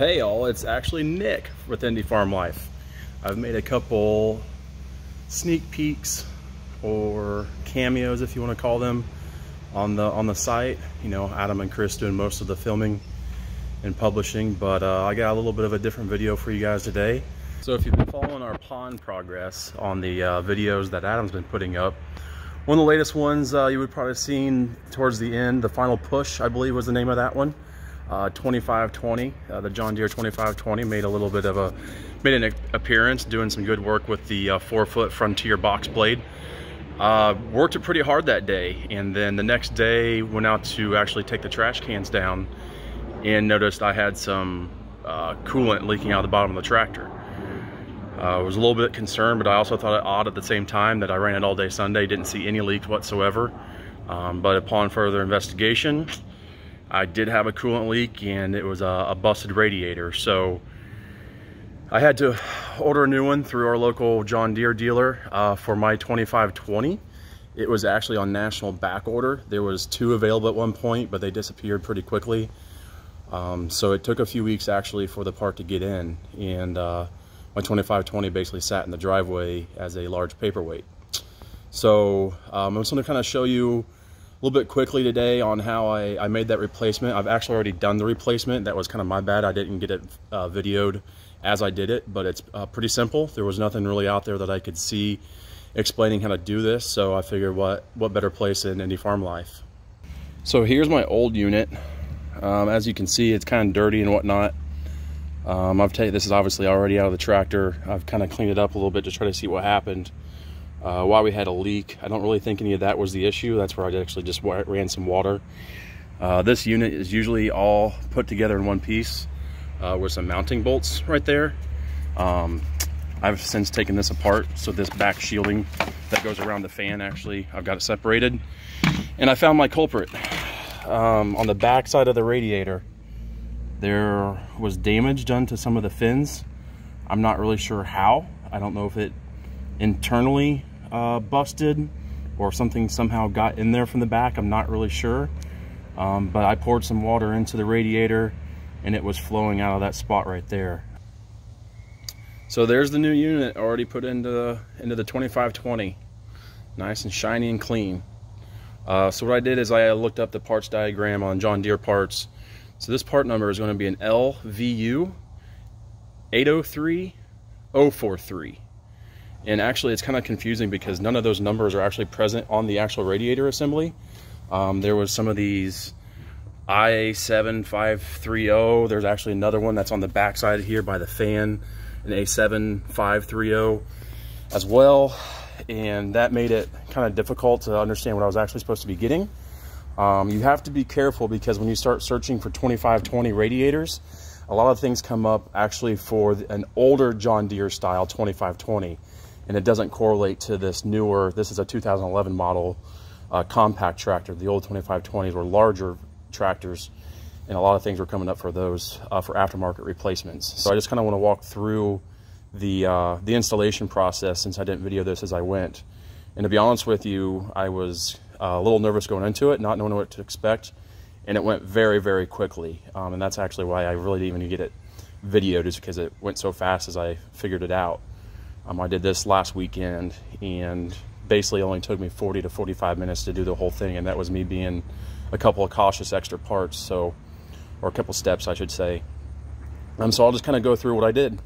Hey all, it's actually Nick with Indy Farm Life. I've made a couple sneak peeks or cameos if you want to call them on the on the site. You know, Adam and Chris doing most of the filming and publishing, but uh, I got a little bit of a different video for you guys today. So if you've been following our pond progress on the uh, videos that Adam's been putting up, one of the latest ones uh, you would probably have seen towards the end, the final push, I believe was the name of that one. Uh, 2520, uh, the John Deere 2520 made a little bit of a, made an appearance doing some good work with the uh, four foot Frontier box blade. Uh, worked it pretty hard that day and then the next day went out to actually take the trash cans down and noticed I had some uh, coolant leaking out the bottom of the tractor. I was a little bit concerned, but I also thought it odd at the same time that I ran it all day Sunday, didn't see any leaks whatsoever. Um, but upon further investigation, I did have a coolant leak and it was a, a busted radiator. So I had to order a new one through our local John Deere dealer uh, for my 2520. It was actually on national back order. There was two available at one point, but they disappeared pretty quickly. Um, so it took a few weeks actually for the part to get in. And uh, my 2520 basically sat in the driveway as a large paperweight. So um, I'm just to kind of show you little bit quickly today on how I, I, made that replacement. I've actually already done the replacement. That was kind of my bad. I didn't get it uh, videoed as I did it, but it's uh, pretty simple. There was nothing really out there that I could see explaining how to do this. So I figured what, what better place in Indy Farm Life. So here's my old unit. Um, as you can see, it's kind of dirty and whatnot. Um, I've taken this is obviously already out of the tractor. I've kind of cleaned it up a little bit to try to see what happened. Uh, why we had a leak. I don't really think any of that was the issue. That's where I actually just ran some water. Uh, this unit is usually all put together in one piece uh, with some mounting bolts right there. Um, I've since taken this apart. So this back shielding that goes around the fan, actually, I've got it separated. And I found my culprit um, on the back side of the radiator there was damage done to some of the fins. I'm not really sure how. I don't know if it internally uh, busted or something somehow got in there from the back. I'm not really sure. Um, but I poured some water into the radiator and it was flowing out of that spot right there. So there's the new unit already put into the, into the 2520. Nice and shiny and clean. Uh, so what I did is I looked up the parts diagram on John Deere parts so this part number is going to be an LVU 803043. And actually it's kind of confusing because none of those numbers are actually present on the actual radiator assembly. Um, there was some of these IA7530. There's actually another one that's on the back side here by the fan, an A7530 as well. And that made it kind of difficult to understand what I was actually supposed to be getting. Um, you have to be careful because when you start searching for 2520 radiators, a lot of things come up actually for an older John Deere style 2520 and it doesn't correlate to this newer, this is a 2011 model uh, compact tractor. The old 2520s were larger tractors and a lot of things were coming up for those uh, for aftermarket replacements. So I just kind of want to walk through the, uh, the installation process since I didn't video this as I went. And to be honest with you, I was uh, a little nervous going into it, not knowing what to expect, and it went very, very quickly. Um, and that's actually why I really didn't even get it videoed, is because it went so fast as I figured it out. Um, I did this last weekend, and basically only took me 40 to 45 minutes to do the whole thing, and that was me being a couple of cautious extra parts, so or a couple steps, I should say. Um, so I'll just kind of go through what I did.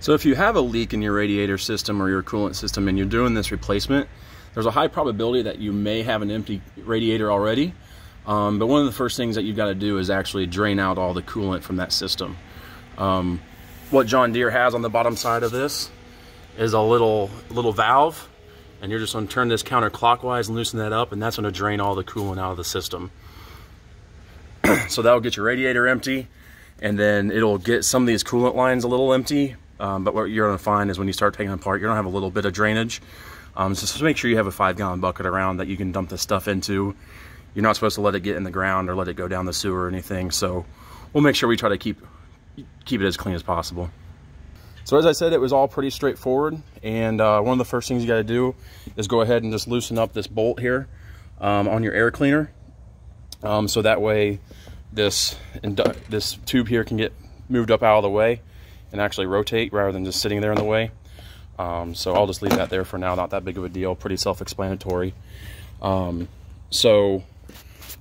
So if you have a leak in your radiator system or your coolant system and you're doing this replacement, there's a high probability that you may have an empty radiator already. Um, but one of the first things that you've got to do is actually drain out all the coolant from that system. Um, what John Deere has on the bottom side of this is a little little valve and you're just to turn this counterclockwise and loosen that up and that's to drain all the coolant out of the system. so that'll get your radiator empty and then it'll get some of these coolant lines a little empty um, but what you're to find is when you start taking them apart you're to have a little bit of drainage um, so just make sure you have a five gallon bucket around that you can dump this stuff into. You're not supposed to let it get in the ground or let it go down the sewer or anything. So we'll make sure we try to keep, keep it as clean as possible. So as I said, it was all pretty straightforward. And uh, one of the first things you gotta do is go ahead and just loosen up this bolt here um, on your air cleaner. Um, so that way this, this tube here can get moved up out of the way and actually rotate rather than just sitting there in the way. Um, so I'll just leave that there for now. Not that big of a deal. Pretty self-explanatory. Um, so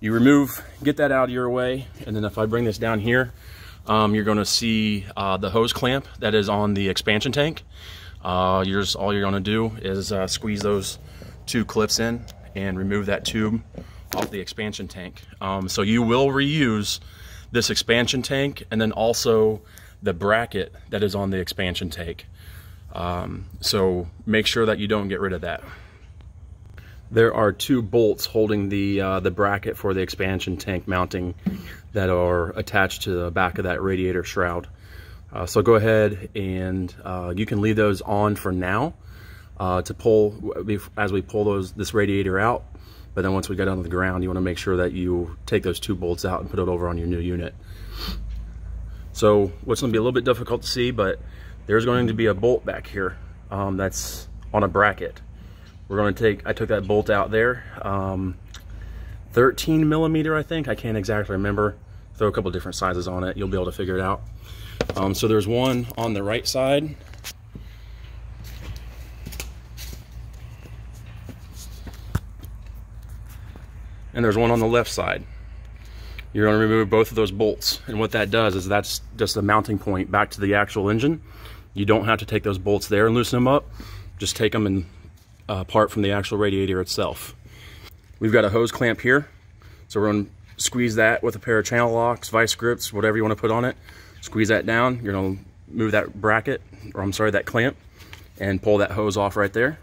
you remove, get that out of your way. And then if I bring this down here, um, you're going to see uh, the hose clamp that is on the expansion tank. Uh, you're just, all you're going to do is uh, squeeze those two clips in and remove that tube off the expansion tank. Um, so you will reuse this expansion tank and then also the bracket that is on the expansion tank. Um, so make sure that you don't get rid of that. There are two bolts holding the uh, the bracket for the expansion tank mounting that are attached to the back of that radiator shroud. Uh, so go ahead and uh, you can leave those on for now uh, to pull as we pull those this radiator out. But then once we get on the ground, you want to make sure that you take those two bolts out and put it over on your new unit. So what's going to be a little bit difficult to see, but there's going to be a bolt back here um, that's on a bracket. We're going to take, I took that bolt out there, um, 13 millimeter, I think. I can't exactly remember. Throw a couple different sizes on it. You'll be able to figure it out. Um, so there's one on the right side. And there's one on the left side. You're to remove both of those bolts. And what that does is that's just the mounting point back to the actual engine. You don't have to take those bolts there and loosen them up. Just take them and, apart from the actual radiator itself. We've got a hose clamp here. So we're going to squeeze that with a pair of channel locks, vice grips, whatever you want to put on it. Squeeze that down. You're going to move that bracket, or I'm sorry, that clamp, and pull that hose off right there.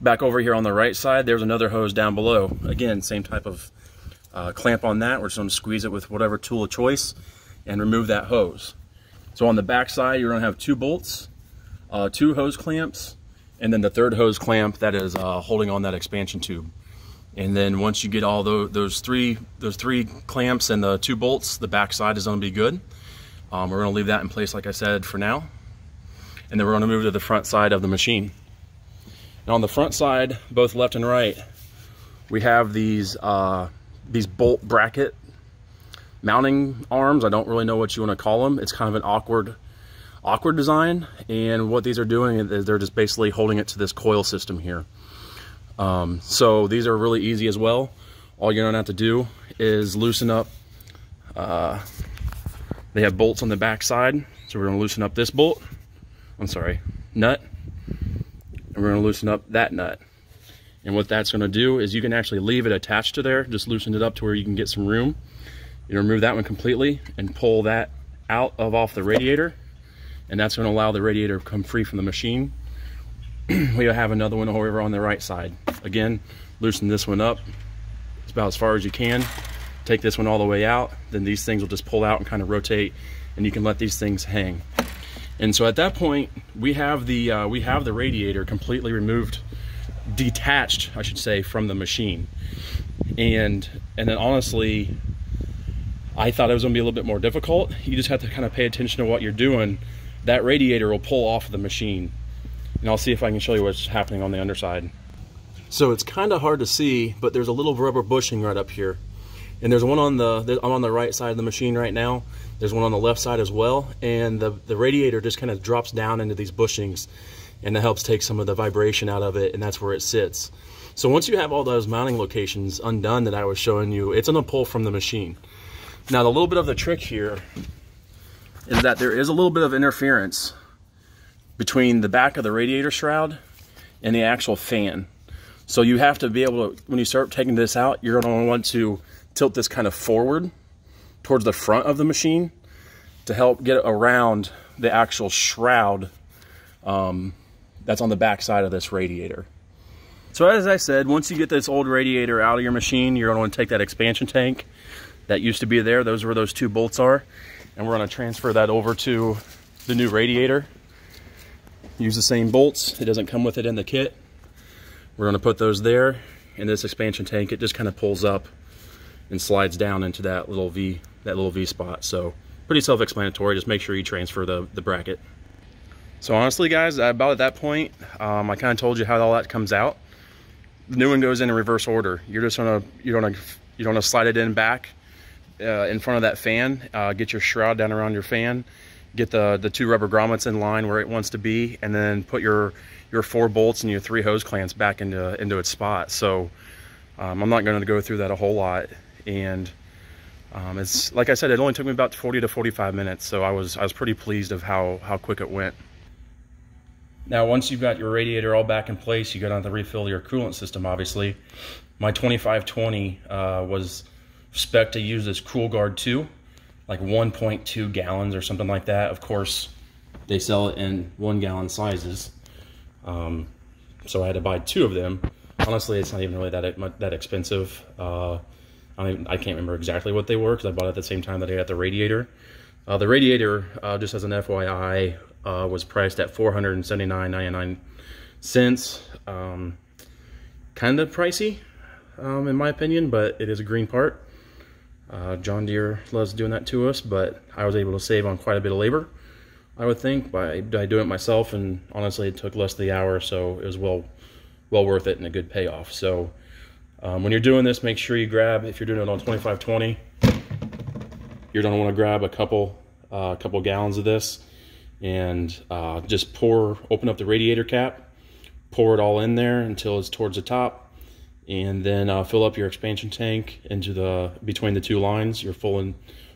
Back over here on the right side, there's another hose down below. Again, same type of uh, clamp on that. We're just going to squeeze it with whatever tool of choice and remove that hose. So on the back side, you're going to have two bolts, uh, two hose clamps, and then the third hose clamp that is uh, holding on that expansion tube. And then once you get all those, those three those three clamps and the two bolts, the back side is going to be good. Um, we're going to leave that in place, like I said, for now. And then we're going to move to the front side of the machine. Now on the front side, both left and right, we have these uh, these bolt bracket mounting arms. I don't really know what you want to call them. It's kind of an awkward, awkward design. And what these are doing is they're just basically holding it to this coil system here. Um, so these are really easy as well. All you're gonna have to do is loosen up, uh, they have bolts on the back side. So we're gonna loosen up this bolt. I'm sorry, nut. And we're gonna loosen up that nut. And what that's gonna do is you can actually leave it attached to there, just loosen it up to where you can get some room. You remove that one completely and pull that out of off the radiator. And that's gonna allow the radiator to come free from the machine. we have another one over on the right side. Again, loosen this one up. It's about as far as you can. Take this one all the way out. Then these things will just pull out and kind of rotate and you can let these things hang. And so at that point, we have the uh, we have the radiator completely removed detached, I should say, from the machine. And and then honestly, I thought it was gonna be a little bit more difficult. You just have to kind of pay attention to what you're doing. That radiator will pull off of the machine. And I'll see if I can show you what's happening on the underside. So it's kind of hard to see, but there's a little rubber bushing right up here. And there's one on the, I'm on the right side of the machine right now. There's one on the left side as well. And the, the radiator just kind of drops down into these bushings and that helps take some of the vibration out of it and that's where it sits. So once you have all those mounting locations undone that I was showing you, it's gonna pull from the machine. Now the little bit of the trick here is that there is a little bit of interference between the back of the radiator shroud and the actual fan. So you have to be able to, when you start taking this out, you're gonna want to tilt this kind of forward towards the front of the machine to help get around the actual shroud um, that's on the back side of this radiator. So as I said, once you get this old radiator out of your machine, you're gonna want to take that expansion tank that used to be there. Those are where those two bolts are. And we're gonna transfer that over to the new radiator. Use the same bolts. It doesn't come with it in the kit. We're gonna put those there. In this expansion tank, it just kind of pulls up and slides down into that little V, that little V spot. So pretty self-explanatory. Just make sure you transfer the, the bracket. So honestly, guys, about at that point, um, I kind of told you how all that comes out. The new one goes in in reverse order. You're just gonna you're gonna you're gonna slide it in back, uh, in front of that fan. Uh, get your shroud down around your fan. Get the, the two rubber grommets in line where it wants to be, and then put your, your four bolts and your three hose clamps back into, into its spot. So um, I'm not going to go through that a whole lot. And um, it's like I said, it only took me about 40 to 45 minutes. So I was, I was pretty pleased of how, how quick it went. Now, once you've got your radiator all back in place, you got to refill your coolant system, obviously. My 2520 uh, was spec to use this Cool-Gard 2, like 1.2 gallons or something like that. Of course, they sell it in one gallon sizes. Um, so I had to buy two of them. Honestly, it's not even really that that expensive. Uh, I, I, can't remember exactly what they were because I bought it at the same time that I got the radiator. Uh, the radiator, uh, just as an FYI, uh, was priced at $479.99 cents. Um, kind of pricey, um, in my opinion, but it is a green part. Uh, John Deere loves doing that to us, but I was able to save on quite a bit of labor, I would think, by, by doing it myself, and honestly, it took less than the hour, so it was well, well worth it and a good payoff. So um, when you're doing this, make sure you grab, if you're doing it on 2520, you're gonna wanna grab a couple, a uh, couple gallons of this, and uh, just pour, open up the radiator cap, pour it all in there until it's towards the top, and then uh, fill up your expansion tank into the between the two lines, your full and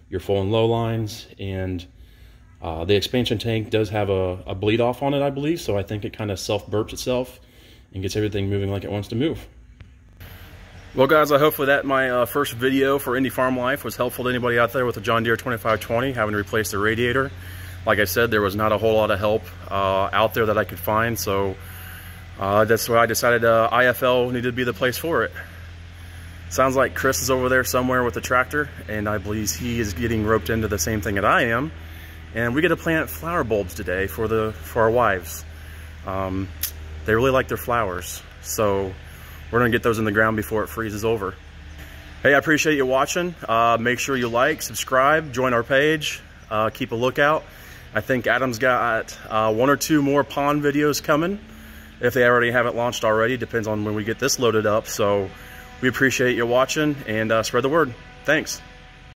your full and low lines, and uh, the expansion tank does have a, a bleed off on it, I believe, so I think it kind of self burps itself and gets everything moving like it wants to move. Well guys, I hopefully that my uh, first video for Indy Farm Life was helpful to anybody out there with a John Deere 2520 having to replace the radiator. Like I said, there was not a whole lot of help uh, out there that I could find, so uh, that's why I decided uh, IFL needed to be the place for it. Sounds like Chris is over there somewhere with the tractor, and I believe he is getting roped into the same thing that I am. And we get to plant flower bulbs today for the for our wives. Um, they really like their flowers, so we're gonna get those in the ground before it freezes over. Hey, I appreciate you watching. Uh, make sure you like, subscribe, join our page, uh, keep a lookout. I think Adam's got uh, one or two more pond videos coming. If they already haven't launched already, depends on when we get this loaded up. So we appreciate you watching and uh, spread the word. Thanks.